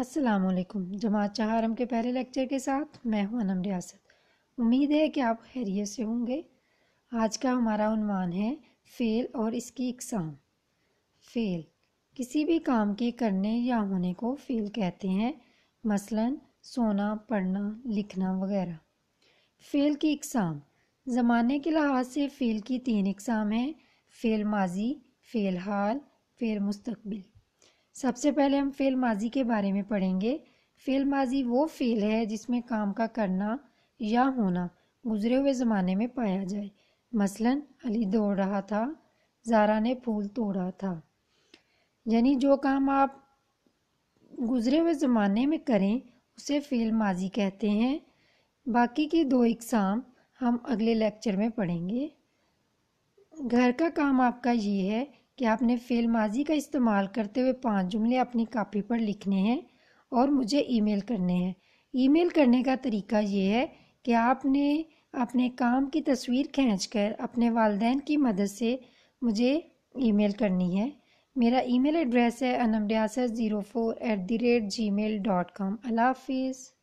السلام علیکم۔ جماعت چہارم کے پہلے لیکچر کے ساتھ میں ہوں انم ریاست۔ امید ہے کہ آپ خیریت سے ہوں گے۔ آج کا ہمارا عنوان ہے فیل اور اس کی اقسام۔ فیل کسی بھی کام کے کرنے یا ہونے کو فیل کہتے ہیں، مثلا سونا، پڑھنا، لکھنا وغیرہ۔ فیل کی اقسام۔ زمانے کے لحاظ سے فیل کی تین اقسام ہیں فیل ماضی فیل حال فیل مستقبل۔ سب سے پہلے ہم فعل ماضی کے بارے میں پڑھیں گے۔ فعل ماضی وہ فعل ہے جس میں کام کا کرنا یا ہونا گزرے ہوئے زمانے میں پایا جائے۔ مثلا، علی دوڑ رہا تھا، زارا نے پھول توڑا تھا۔ یعنی جو کام آپ گزرے ہوئے زمانے میں کریں، اسے فعل ماضی کہتے ہیں۔ باقی کی دو اقسام ہم اگلے لیکچر میں پڑھیں گے۔ گھر کا کام آپ کا یہ ہے کہ آپ نے فعل ماضی کا استعمال کرتے ہوئے پانچ جملے اپنی کاپی پر لکھنے ہیں اور مجھے ای میل کرنے ہیں۔ ای میل کرنے کا طریقہ یہ ہے کہ آپ نے اپنے کام کی تصویر کھینچ کر اپنے والدین کی مدد سے مجھے ای میل کرنی ہے۔ میرا ای میل ایڈریس ہے Anam Riyasat zero four eight the rate Gmail dot com. اللہ حافظ۔